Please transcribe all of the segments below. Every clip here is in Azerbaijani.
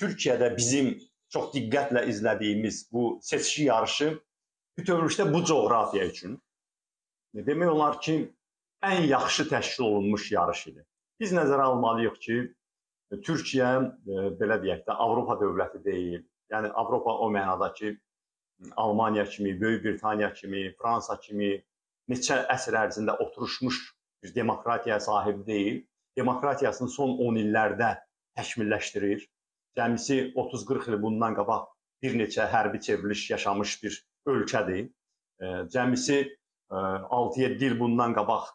Türkiyədə bizim çox diqqətlə izlədiyimiz bu seçki yarışı bütövlükdə bu coğrafiya üçün demək olar ki, ən yaxşı təşkil olunmuş yarış idi. Biz nəzərə almalıyıq ki, Türkiyə e, belə deyək də Avropa dövləti deyil. Yəni Avropa o mənada ki, Almaniya kimi, Böyük Britaniya kimi, Fransa kimi neçə əsr ərzində oturmuş bir demokratiyaya sahib deyil. Demokratiyasını son 10 illərdə təkmilləşdirir cəmisi 30-40 il bundan qabaq bir neçə hərbi çevriliş yaşamış bir ölkədir. Cəmisi 6-7 il bundan qabaq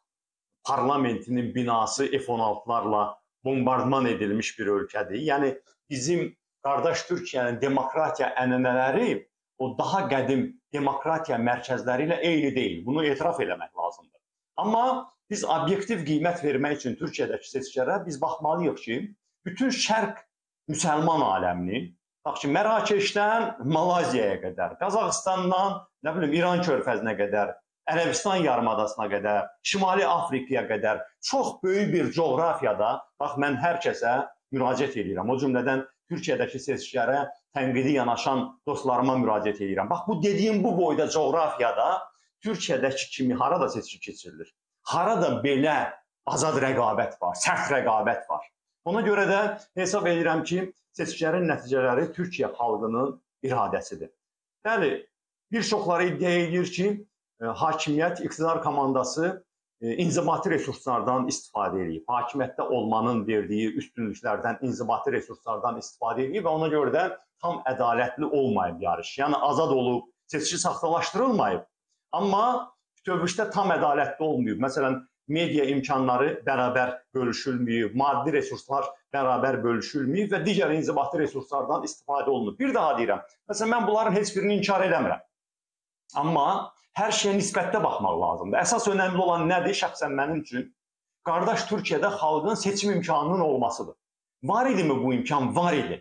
parlamentinin binası F-16-larla bombardman edilmiş bir ölkədir. Yəni bizim qardaş Türkiyənin demokratiya ənənələri o daha qədim demokratiya mərkəzləri ilə eyni deyil. Bunu etiraf eləmək lazımdır. Amma biz obyektiv qiymət vermək üçün Türkiyədəki seçkilərə biz baxmalıyıq ki, bütün şərq müsəlman aləmini, bax ki, Mərakeşdən Malayziyaya qədər, Qazaxıstandan, nə bilim, İran körfəzinə qədər, Ərəbistan yarımadasına qədər, Şimali Afrikaya qədər çox böyük bir coğrafiyada bax mən hər kəsə müraciət edirəm. O cümlədən Türkiyədəki seçkilərə tənqidi yanaşan dostlarıma müraciət edirəm. Bax bu dediyim bu boyda coğrafiyada Türkiyədəki kimi harada seçki keçirilir? Harada belə azad rəqabət var, sərt rəqabət var? Ona görə də hesab edirəm ki, seçkilərin nəticələri Türkiyə xalqının iradəsidir. Bəli, bir çoxları iddia edir ki, e, hakimiyyət, iqtidar komandası e, inzibati resurslardan istifadə edir. Hakimiyyətdə olmanın verdiyi üstünlüklərdən, inzibati resurslardan istifadə edir və ona görə də tam ədalətli olmayıb yarış. Yəni azad olub, seçki saxtalaşdırılmayıb. Amma bütövlükdə tam ədalətli olmayıb. Məsələn, media imkanları bərabər bölüşülməyib, maddi resurslar bərabər bölüşülməyib və digər inzibati resurslardan istifadə olunub. Bir daha deyirəm, məsələn mən bunların heç birini inkar eləmirəm. Amma hər şeyə nisbətdə baxmaq lazımdır. Əsas önəmli olan nədir şəxsən mənim üçün? Qardaş Türkiyədə xalqın seçim imkanının olmasıdır. Var idimi bu imkan? Var idi.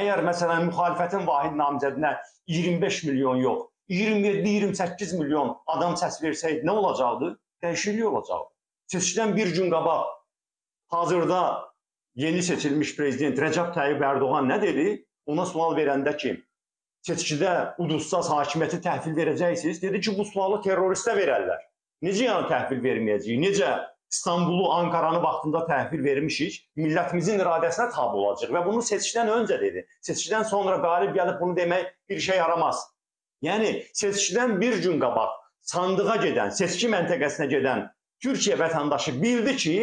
Əgər məsələn müxalifətin vahid namizədinə 25 milyon yox, 27-28 milyon adam səs versəydi nə olacaqdı? Dəyişiklik olacaqdı. Seçkidən bir gün qabaq hazırda yeni seçilmiş prezident Rəcəb Tayyib Ərdoğan nə dedi? Ona sual verəndə ki, seçkidə udussaz hakimiyyəti təhvil verəcəksiniz, dedi ki, bu sualı terroristə verərlər. Necə yəni təhvil verməyəcəyik? Necə İstanbulu, Ankaranı vaxtında təhvil vermişik, millətimizin iradəsinə tabe olacaq və bunu seçkidən öncə dedi. Seçkidən sonra qalib gəlib bunu demək bir şey yaramaz. Yəni seçkidən bir gün qabaq sandığa gedən, seçki məntəqəsinə gedən Türkiyə vətəndaşı bildi ki,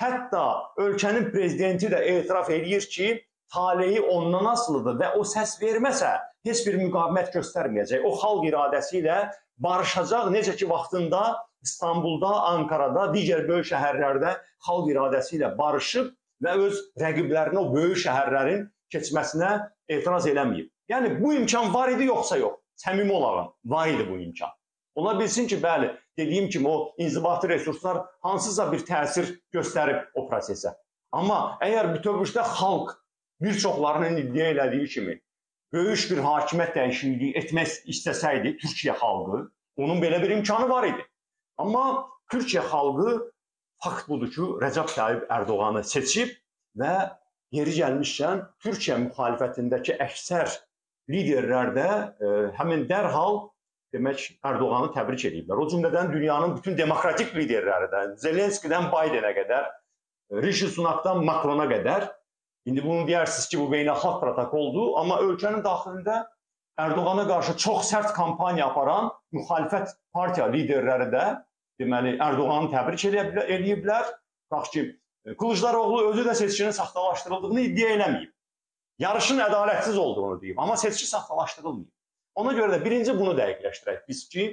hətta ölkənin prezidenti də etiraf edir ki, taleyi ondan asılıdır və o səs verməsə heç bir müqavimət göstərməyəcək. O xalq iradəsi ilə barışacaq, necə ki vaxtında İstanbulda, Ankarada, digər böyük şəhərlərdə xalq iradəsi ilə barışıb və öz rəqiblərini o böyük şəhərlərin keçməsinə etiraz eləməyib. Yəni bu imkan var idi yoxsa yox? Səmimi olaraq var idi bu imkan. Ola bilsin ki, bəli, dediyim kimi o inzibati resurslar hansısa bir təsir göstərib o prosesə. Amma əgər bütövlükdə xalq bir çoxlarının iddia elədiyi kimi böyük bir hakimiyyət dəyişikliyi etmək istəsəydi Türkiyə xalqı, onun belə bir imkanı var idi. Amma Türkiyə xalqı fakt budur ki, Rəcəb Tayyib Ərdoğanı seçib və yeri gəlmişkən Türkiyə müxalifətindəki əksər liderlər də e, həmin dərhal demək Ərdoğanı təbrik ediblər. O cümlədən dünyanın bütün demokratik liderlərindən, Zelenskidən Baydenə qədər, Rishi Sunakdan Makrona qədər indi bunu deyirsiniz ki, bu beynəlxalq protokoldur, amma ölkənin daxilində Ərdoğana qarşı çox sərt kampaniya aparan müxalifət partiya liderləri də deməli Ərdoğanı təbrik eləyiblər. Bax ki, Kılıçdaroğlu özü də seçkinin saxtalaşdırıldığını iddia eləməyib. Yarışın ədalətsiz olduğunu deyib, amma seçki saxtalaşdırılmayıb. Ona görə də birinci bunu dəqiqləşdirək biz ki,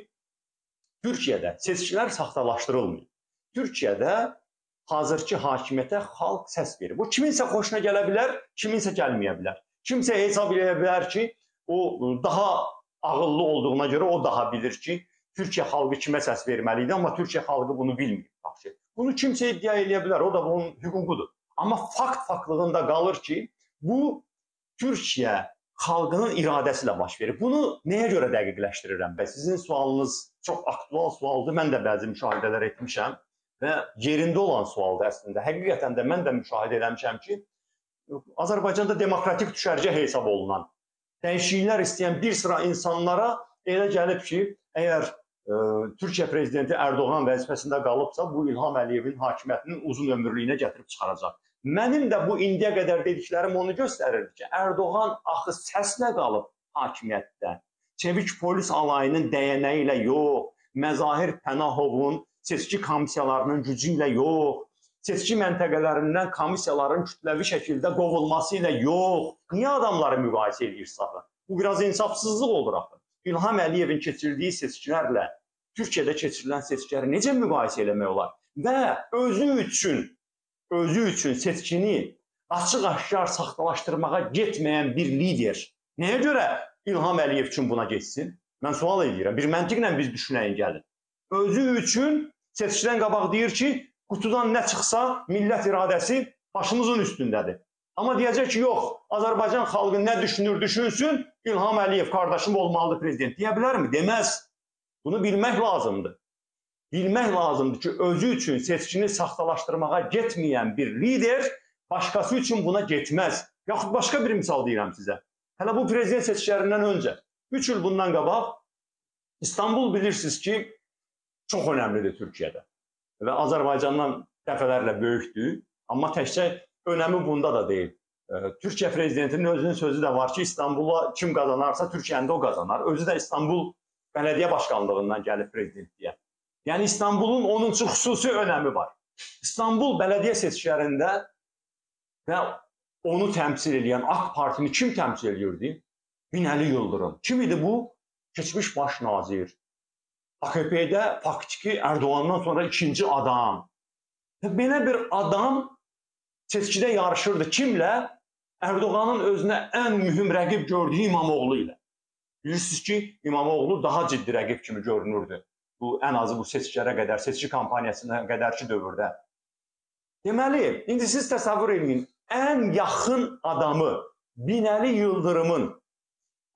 Türkiyədə seçkilər saxtalaşdırılmır. Türkiyədə hazırki hakimiyyətə xalq səs verir. Bu kiminsə xoşuna gələ bilər, kiminsə gəlməyə bilər. Kimsə hesab edə bilər ki, o daha ağıllı olduğuna görə o daha bilir ki, Türkiyə xalqı kimə səs verməli idi, amma Türkiyə xalqı bunu bilmir. Baxşı. Bunu kimsə iddia edə bilər, o da bunun hüququdur. Amma fakt faktlığında qalır ki, bu Türkiyə xalqının iradəsi ilə baş verir. Bunu nəyə görə dəqiqləşdirirəm? Və sizin sualınız çox aktual sualdır. Mən də bəzi müşahidələr etmişəm və yerində olan sualdır əslində. Həqiqətən də mən də müşahidə etmişəm ki, Azərbaycanda demokratik düşərgə hesab olunan dəyişikliklər istəyən bir sıra insanlara elə gəlib ki, əgər ə, e, Türkiyə prezidenti Ərdoğan vəzifəsində qalıbsa, bu İlham Əliyevin hakimiyyətinin uzun ömürlüyünə gətirib çıxaracaq. Mənim də bu indiyə qədər dediklərim onu göstərirdi ki, Ərdoğan axı səslə qalıb hakimiyyətdə. Çevik polis alayının dəyənəyi ilə yox, Məzahir Pənahovun seçki komissiyalarının gücü ilə yox, seçki məntəqələrindən komissiyaların kütləvi şəkildə qovulması ilə yox. Niyə adamları müqayisə edirsiniz axı? Bu biraz insafsızlıq olur axı. İlham Əliyevin keçirdiyi seçkilərlə Türkiyədə keçirilən seçkiləri necə müqayisə eləmək olar? Və özü üçün özü üçün seçkini açıq-aşkar saxtalaşdırmağa getməyən bir lider nəyə görə İlham Əliyev üçün buna getsin? Mən sual edirəm. Bir məntiqlə biz düşünəyin gəlin. Özü üçün seçkidən qabaq deyir ki, qutudan nə çıxsa millət iradəsi başımızın üstündədir. Amma deyəcək ki, yox, Azərbaycan xalqı nə düşünür, düşünsün, İlham Əliyev qardaşım olmalıdır prezident. Deyə bilərmi? Deməz. Bunu bilmək lazımdır. Bilmək lazımdır ki, özü üçün seçkini saxtalaşdırmağa getməyən bir lider başqası üçün buna getməz. Yaxud başqa bir misal deyirəm sizə. Hələ bu prezident seçkilərindən öncə 3 il bundan qabaq İstanbul bilirsiniz ki, çox önəmlidir Türkiyədə və Azərbaycandan dəfələrlə böyükdür. Amma təkcə önəmi bunda da deyil. Türkiyə prezidentinin özünün sözü də var ki, İstanbula kim qazanarsa Türkiyəndə o qazanar. Özü də İstanbul bələdiyyə başkanlığından gəlib prezidentliyə. Yəni İstanbulun onun üçün xüsusi önəmi var. İstanbul bələdiyyə seçkilərində və onu təmsil edən AK Partini kim təmsil edirdi? Binəli Yıldırım. Kim idi bu? Keçmiş baş nazir. AKP-də faktiki Ərdoğandan sonra ikinci adam. Və belə bir adam seçkidə yarışırdı kimlə? Ərdoğanın özünə ən mühüm rəqib gördüyü İmamoğlu ilə. Bilirsiniz ki, İmamoğlu daha ciddi rəqib kimi görünürdü. Bu ən azı bu seçkilərə qədər, seçki kampaniyasına qədərki dövrdə. Deməli, indi siz təsəvvür edin, ən yaxın adamı Binəli Yıldırımın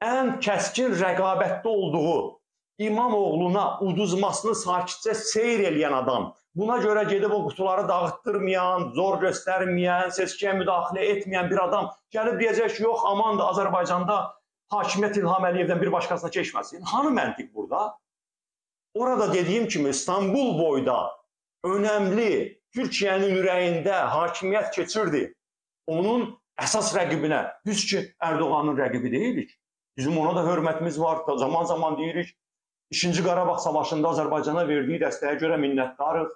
ən kəskin rəqabətdə olduğu İmamoğluna uduzmasını sakitcə seyr eləyən adam, buna görə gedib o qutuları dağıtdırmayan, zor göstərməyən, seçkiyə müdaxilə etməyən bir adam gəlib deyəcək ki, yox, aman da Azərbaycanda hakimiyyət İlham Əliyevdən bir başqasına keçməsin. Hanı məntiq burada? Orada dediyim kimi İstanbul boyda önəmli Türkiyənin ürəyində hakimiyyət keçirdi. Onun əsas rəqibinə biz ki, Ərdoğanın rəqibi deyilik. Bizim ona da hörmətimiz var. Zaman-zaman deyirik, İkinci Qarabağ savaşında Azərbaycana verdiyi dəstəyə görə minnətdarıq.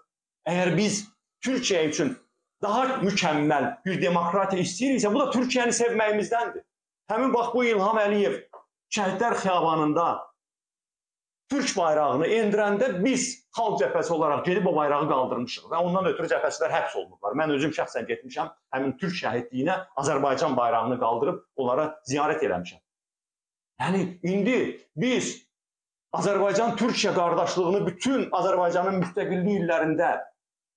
Əgər biz Türkiyə üçün daha mükəmməl bir demokratiya istəyiriksə, bu da Türkiyəni sevməyimizdəndir. Həmin vaxt bu İlham Əliyev Şəhidlər Xiyabanında Türk bayrağını endirəndə biz xalq cəbhəsi olaraq gedib o bayrağı qaldırmışıq və ondan ötürü cəbhəçilər həbs olunublar. Mən özüm şəxsən getmişəm, həmin Türk şəhidliyinə Azərbaycan bayrağını qaldırıb onlara ziyarət eləmişəm. Yəni indi biz Azərbaycan-Türkiyə qardaşlığını bütün Azərbaycanın müstəqillik illərində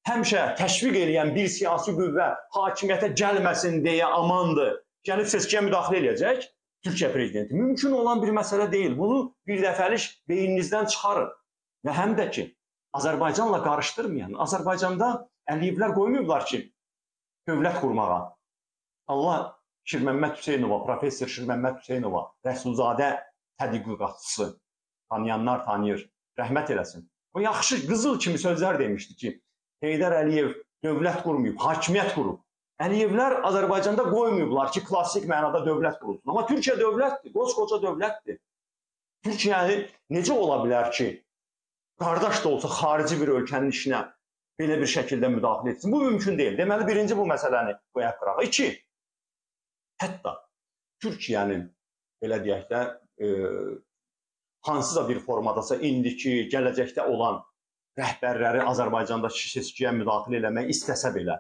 həmişə təşviq edən bir siyasi qüvvə hakimiyyətə gəlməsin deyə amandır. Gəlib seçkiyə müdaxilə edəcək Türkiyə prezidenti. Mümkün olan bir məsələ deyil. Bunu bir dəfəlik beyninizdən çıxarın. Və həm də ki, Azərbaycanla qarışdırmayın. Azərbaycanda Əliyevlər qoymayıblar ki, dövlət qurmağa. Allah Şirməmməd Hüseynova, professor Şirməmməd Hüseynova, Rəsulzadə tədqiqatçısı tanıyanlar tanıyır. Rəhmət eləsin. O yaxşı qızıl kimi sözlər demişdi ki, Heydər Əliyev dövlət qurmayıb, hakimiyyət qurub. Əliyevlər Azərbaycanda qoymayıblar ki, klassik mənada dövlət qurulsun. Amma Türkiyə dövlətdir, qoskoca dövlətdir. Türkiyəni necə ola bilər ki, qardaş da olsa xarici bir ölkənin işinə belə bir şəkildə müdaxilə etsin? Bu mümkün deyil. Deməli, birinci bu məsələni qoyaq qırağa. İki, hətta Türkiyənin belə deyək də, e, hansısa bir formadasa indiki, gələcəkdə olan rəhbərləri Azərbaycanda seçkiyə müdaxilə eləmək istəsə belə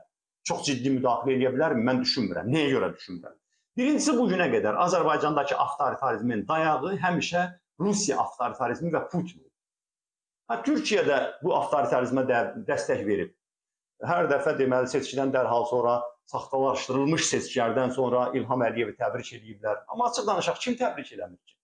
çox ciddi müdaxilə edə bilərmi? Mən düşünmürəm. Nəyə görə düşünmürəm? Birincisi bu günə qədər Azərbaycandakı avtoritarizmin dayağı həmişə Rusiya avtoritarizmi və Putin. Ha Türkiyə də bu avtoritarizmə də dəstək verib. Hər dəfə deməli seçkidən dərhal sonra saxtalaşdırılmış seçkilərdən sonra İlham Əliyevi təbrik ediblər. Amma açıq danışaq kim təbrik eləmir ki?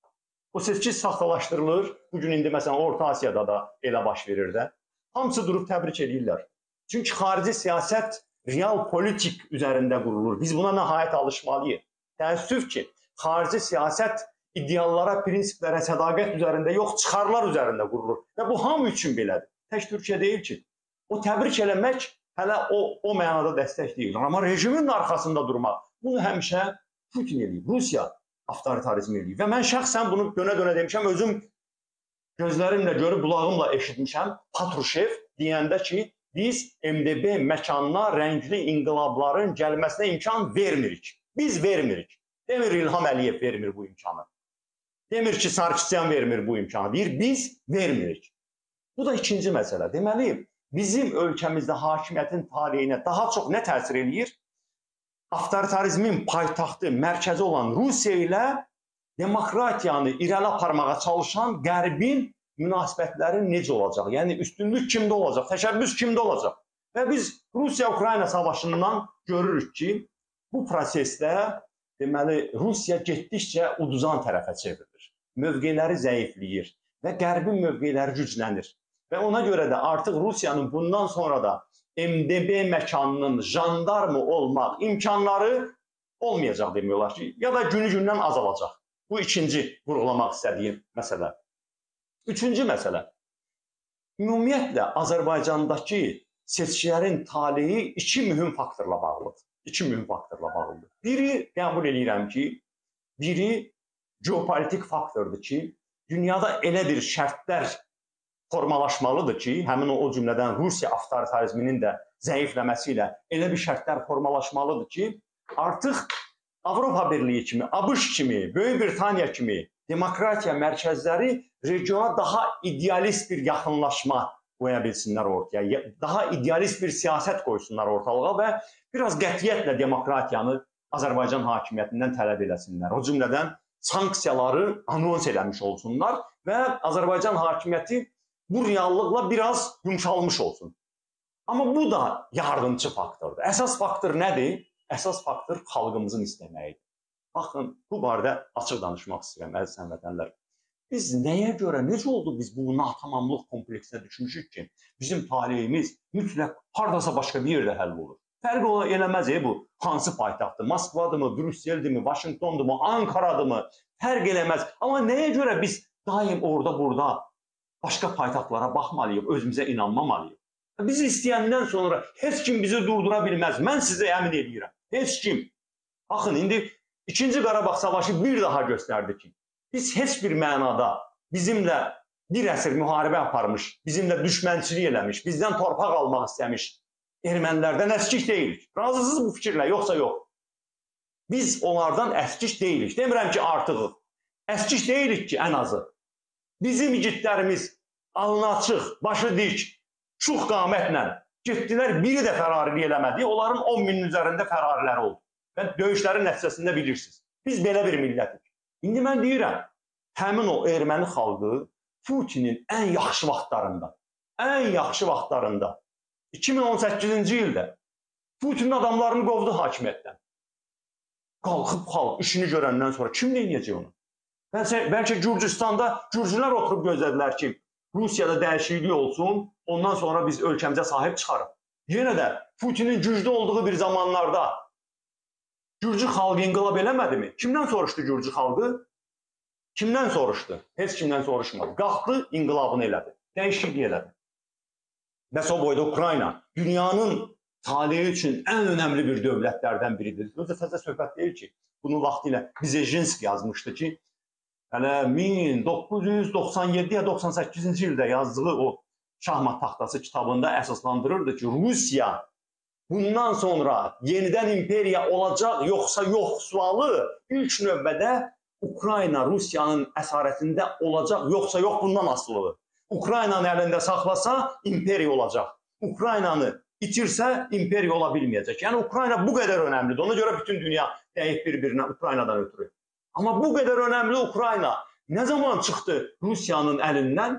O seçki saxtalaşdırılır. Bu gün indi məsələn Orta Asiyada da elə baş verir də. Hamısı durub təbrik edirlər. Çünki xarici siyasət real politik üzərində qurulur. Biz buna nəhayət alışmalıyıq. Təəssüf ki, xarici siyasət ideallara, prinsiplərə sədaqət üzərində yox, çıxarlar üzərində qurulur. Və bu hamı üçün belədir. Tək Türkiyə deyil ki. O təbrik eləmək hələ o o mənada dəstək deyil. Amma rejimin arxasında durmaq bunu həmişə Putin eləyir. Rusiya avtoritarizm eləyir. Və mən şəxsən bunu dönə-dönə demişəm, özüm gözlərimlə görüb, qulağımla eşitmişəm. Patrushev deyəndə ki, biz MDB məkanına rəngli inqilabların gəlməsinə imkan vermirik. Biz vermirik. Demir İlham Əliyev vermir bu imkanı. Demir ki, Sarkisyan vermir bu imkanı. Deyir, biz vermirik. Bu da ikinci məsələ. Deməli, bizim ölkəmizdə hakimiyyətin taleyinə daha çox nə təsir eləyir? Avtoritarizmin paytaxtı, mərkəzi olan Rusiya ilə demokratiyanı irəli aparmağa çalışan Qərbin münasibətləri necə olacaq? Yəni üstünlük kimdə olacaq? Təşəbbüs kimdə olacaq? Və biz Rusiya-Ukrayna savaşından görürük ki, bu prosesdə deməli Rusiya getdikcə uduzan tərəfə çevrilir. Mövqeləri zəifləyir və Qərbin mövqeləri güclənir. Və ona görə də artıq Rusiyanın bundan sonra da MDB məkanının jandarmı olmaq imkanları olmayacaq demək olar ki, ya da günü-gündən azalacaq. Bu ikinci vurğulamaq istədiyim məsələ. Üçüncü məsələ. Ümumiyyətlə Azərbaycandakı seçkilərin taleyi iki mühüm faktorla bağlıdır. İki mühüm faktorla bağlıdır. Biri qəbul edirəm ki, biri geopolitik faktordur ki, dünyada elə bir şərtlər formalaşmalıdır ki, həmin o, o cümlədən Rusiya avtoritarizminin də zəifləməsi ilə elə bir şərtlər formalaşmalıdır ki, artıq Avropa Birliyi kimi, ABŞ kimi, Böyük Britaniya kimi demokratiya mərkəzləri regiona daha idealist bir yaxınlaşma qoya bilsinlər ortaya, daha idealist bir siyasət qoysunlar ortalığa və biraz qətiyyətlə demokratiyanı Azərbaycan hakimiyyətindən tələb eləsinlər. O cümlədən sanksiyaları anons eləmiş olsunlar və Azərbaycan hakimiyyəti bu reallıqla biraz yumşalmış olsun. Amma bu da yardımcı faktordur. Əsas faktor nədir? Əsas faktor xalqımızın istəməyidir. Baxın, bu barədə açıq danışmaq istəyirəm əziz həmvətənlər. Biz nəyə görə, necə oldu biz bu natamamlıq kompleksinə düşmüşük ki, bizim taleyimiz mütləq hardasa başqa bir yerdə həll olur. Fərq ola eləməz e, bu hansı paytaxtdır? Moskvadırmı, Brüsseldimi, Vaşinqtondurmu, Ankaradırmı? Fərq eləməz. Amma nəyə görə biz daim orada, burada başqa paytaxtlara baxmalıyıq, özümüzə inanmamalıyıq. Biz istəyəndən sonra heç kim bizi durdura bilməz. Mən sizə əmin edirəm. Heç kim. Baxın, indi 2-ci Qarabağ savaşı bir daha göstərdi ki, biz heç bir mənada bizimlə bir əsr müharibə aparmış, bizimlə düşmənçilik eləmiş, bizdən torpaq almaq istəmiş ermənilərdən əskik deyilik. Razısınız bu fikirlə, yoxsa yox? Biz onlardan əskik deyilik. Demirəm ki, artığıq. Əskik deyilik ki, ən azı. Bizim igidlərimiz alnı açıq, başı dik, şux qamətlə getdilər, biri də fərariliyi eləmədi. Onların 10 minin üzərində fərariləri oldu. Və döyüşlərin nəticəsində bilirsiniz. Biz belə bir millətik. İndi mən deyirəm, həmin o erməni xalqı Putinin ən yaxşı vaxtlarında, ən yaxşı vaxtlarında 2018-ci ildə Putinin adamlarını qovdu hakimiyyətdən. Qalxıb xalq işini görəndən sonra kim nə edəcək onu? Bəlkə, bəlkə Gürcüstanda Gürcülər oturub gözlədilər ki, Rusiyada dəyişiklik olsun, ondan sonra biz ölkəmizə sahib çıxarıq. Yenə də Putinin güclü olduğu bir zamanlarda Gürcü xalqı inqilab eləmədimi? Kimdən soruşdu Gürcü xalqı? Kimdən soruşdu? Heç kimdən soruşmadı. Qalxdı, inqilabını elədi. Dəyişiklik elədi. Bəs o boyda Ukrayna dünyanın taleyi üçün ən önəmli bir dövlətlərdən biridir. Özü təzə söhbət deyil ki, bunu vaxtilə Bizejinski yazmışdı ki, hələ 1997 ya 98-ci ildə yazdığı o şahmat taxtası kitabında əsaslandırırdı ki, Rusiya bundan sonra yenidən imperiya olacaq yoxsa yox sualı ilk növbədə Ukrayna Rusiyanın əsarətində olacaq yoxsa yox bundan asılıdır. Ukraynanı əlində saxlasa imperiya olacaq. Ukraynanı itirsə imperiya ola bilməyəcək. Yəni Ukrayna bu qədər önəmlidir. Ona görə bütün dünya dəyib bir-birinə Ukraynadan ötürü. Amma bu qədər önəmli Ukrayna nə zaman çıxdı Rusiyanın əlindən?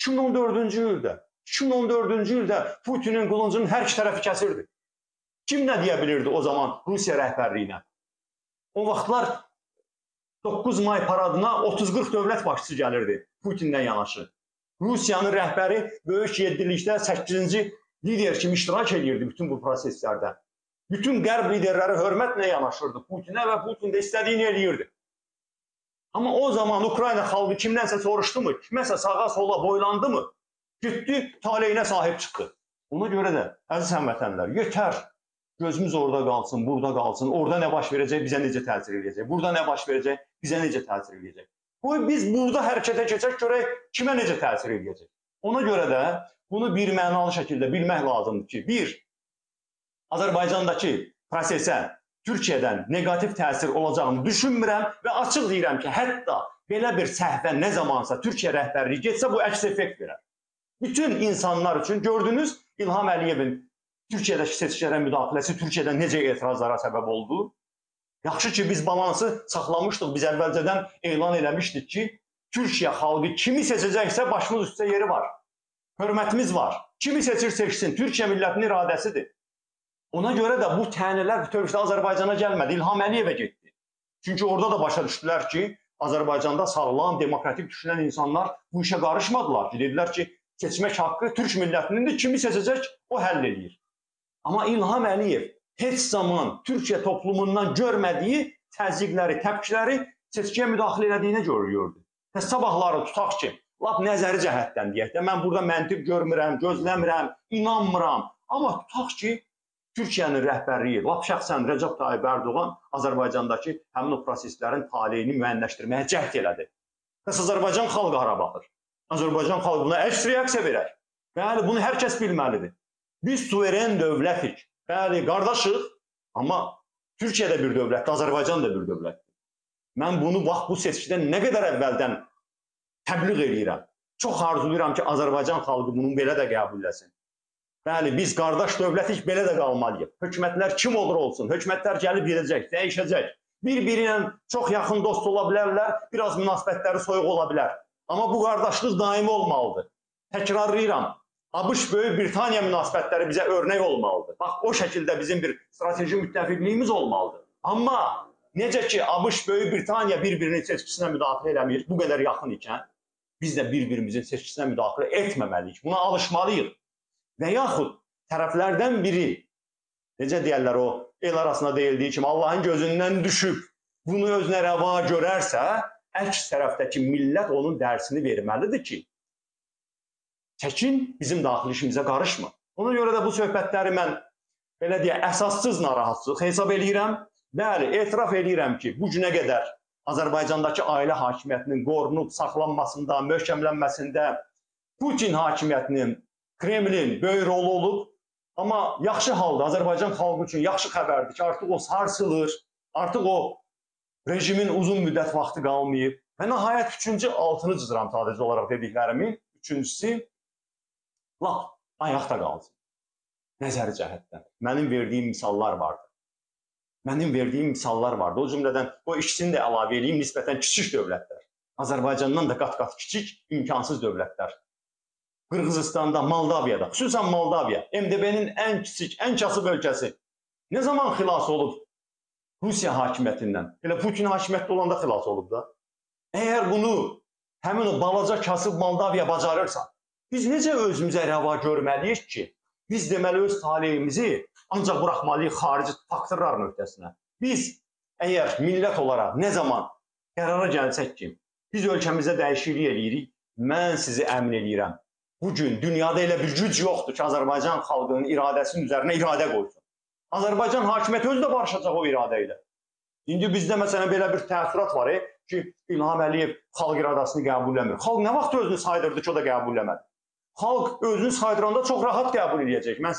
2014-cü ildə. 2014-cü ildə Putinin qılıncının hər iki tərəfi kəsirdi. Kim nə deyə bilirdi o zaman Rusiya rəhbərliyinə? O vaxtlar 9 may paradına 30-40 dövlət başçısı gəlirdi Putinlə yanaşı. Rusiyanın rəhbəri böyük yeddilikdə 8-ci lider kimi iştirak edirdi bütün bu proseslərdə. Bütün qərb liderləri hörmətlə yanaşırdı Putinə və Putin də istədiyini eləyirdi. Amma o zaman Ukrayna xalqı kimdənsə soruşdu mu, kiməsə sağa sola boylandı mı, getdi taleyinə sahib çıxdı. Ona görə də əziz həmvətənlər, yetər gözümüz orada qalsın, burada qalsın. Orada nə baş verəcək, bizə necə təsir edəcək? Burada nə baş verəcək, bizə necə təsir edəcək? Qoy biz burada hərəkətə keçək, görək kimə necə təsir edəcək. Ona görə də bunu bir mənalı şəkildə bilmək lazımdır ki, bir Azərbaycandakı prosesə Türkiyədən neqativ təsir olacağını düşünmürəm və açıq deyirəm ki, hətta belə bir səhvə nə zamansa Türkiyə rəhbərliyi getsə bu əks effekt verər. Bütün insanlar üçün gördünüz İlham Əliyevin Türkiyədəki seçkilərə müdaxiləsi Türkiyədə necə etirazlara səbəb oldu? Yaxşı ki, biz balansı saxlamışdıq. Biz əvvəlcədən elan eləmişdik ki, Türkiyə xalqı kimi seçəcəksə başımız üstə yeri var. Hörmətimiz var. Kimi seçir seçsin. Türkiyə millətinin iradəsidir. Ona görə də bu tənələr bütövlükdə Azərbaycana gəlmədi, İlham Əliyevə getdi. Çünki orada da başa düşdülər ki, Azərbaycanda sağlam, demokratik düşünən insanlar bu işə qarışmadılar ki, dedilər ki, seçmək haqqı türk millətinindir, kimi seçəcək, o həll eləyir. Amma İlham Əliyev heç zaman Türkiyə toplumundan görmədiyi təzyiqləri, təpkiləri seçkiyə müdaxilə elədiyinə görə gördü. Və sabahları tutaq ki, lap nəzəri cəhətdən deyək də, mən burada məntiq görmürəm, gözləmirəm, inanmıram. Amma tutaq ki, Türkiyənin rəhbərliyi, lap şəxsən Rəcəb Tayyib Ərdoğan Azərbaycandakı həmin o proseslərin taleyini müəyyənləşdirməyə cəhd elədi. Bəs Azərbaycan xalqı hara baxır? Azərbaycan xalqı buna əks reaksiya verər. Bəli, bunu hər kəs bilməlidir. Biz suveren dövlətik. Bəli, qardaşıq, amma Türkiyə də bir dövlətdir, Azərbaycan da bir dövlətdir. Mən bunu vaxt bu seçkidən nə qədər əvvəldən təbliğ eləyirəm. Çox arzulayıram ki, Azərbaycan xalqı bunu belə də qəbul etsin. Bəli, biz qardaş dövlətik belə də qalmalıyıq. Hökumətlər kim olur olsun, hökumətlər gəlib gedəcək, dəyişəcək. Bir-biri ilə çox yaxın dost ola bilərlər, biraz münasibətləri soyuq ola bilər. Amma bu qardaşlıq daimi olmalıdır. Təkrarlayıram. ABŞ Böyük Britaniya münasibətləri bizə örnək olmalıdır. Bax, o şəkildə bizim bir strateji müttəfiqliyimiz olmalıdır. Amma necə ki ABŞ Böyük Britaniya bir-birinin seçkisinə müdaxilə eləmir, bu qədər yaxın ikən biz də bir-birimizin seçkisinə müdaxilə etməməliyik. Buna alışmalıyıq və yaxud tərəflərdən biri necə deyirlər o el arasında deyildiyi kimi Allahın gözündən düşüb bunu özünə rəva görərsə, əks tərəfdəki millət onun dərsini verməlidir ki, çəkin bizim daxili işimizə qarışma. Ona görə də bu söhbətləri mən belə deyə əsassız narahatlıq hesab eləyirəm. Bəli, etiraf eləyirəm ki, bu günə qədər Azərbaycandakı ailə hakimiyyətinin qorunub saxlanmasında, möhkəmlənməsində Putin hakimiyyətinin Kremlin böyük rolu olub. Amma yaxşı halda Azərbaycan xalqı üçün yaxşı xəbərdir ki, artıq o sarsılır, artıq o rejimin uzun müddət vaxtı qalmayıb. Və nəhayət üçüncü altını cızıram sadəcə olaraq dediklərimin. Üçüncüsü lap ayaqda qalsın. Nəzəri cəhətdən. Mənim verdiyim misallar vardı. Mənim verdiyim misallar vardı. O cümlədən o ikisini də əlavə edeyim nisbətən kiçik dövlətlər. Azərbaycandan da qat-qat kiçik, imkansız dövlətlər. Qırğızistanda, Moldaviyada, xüsusən Moldaviya, MDB-nin ən kiçik, ən kasıb ölkəsi. Nə zaman xilas olub Rusiya hakimiyyətindən? Elə Putin hakimiyyətdə olanda xilas olub da. Əgər bunu həmin o balaca kasıb Moldaviya bacarırsa, biz necə özümüzə rəva görməliyik ki, biz deməli öz taleyimizi ancaq buraxmalıyıq xarici faktorların öhdəsinə. Biz əgər millət olaraq nə zaman qərara gəlsək ki, biz ölkəmizdə dəyişiklik eləyirik, mən sizi əmin eləyirəm, Bu gün dünyada elə bir güc yoxdur ki, Azərbaycan xalqının iradəsinin üzərinə iradə qoysun. Azərbaycan hakimiyyəti özü də barışacaq o iradə ilə. İndi bizdə məsələn belə bir təəssürat var e, ki, İlham Əliyev xalq iradəsini qəbul etmir. Xalq nə vaxt özünü saydırdı ki, o da qəbul etmədi. Xalq özünü saydıranda çox rahat qəbul edəcək. Mən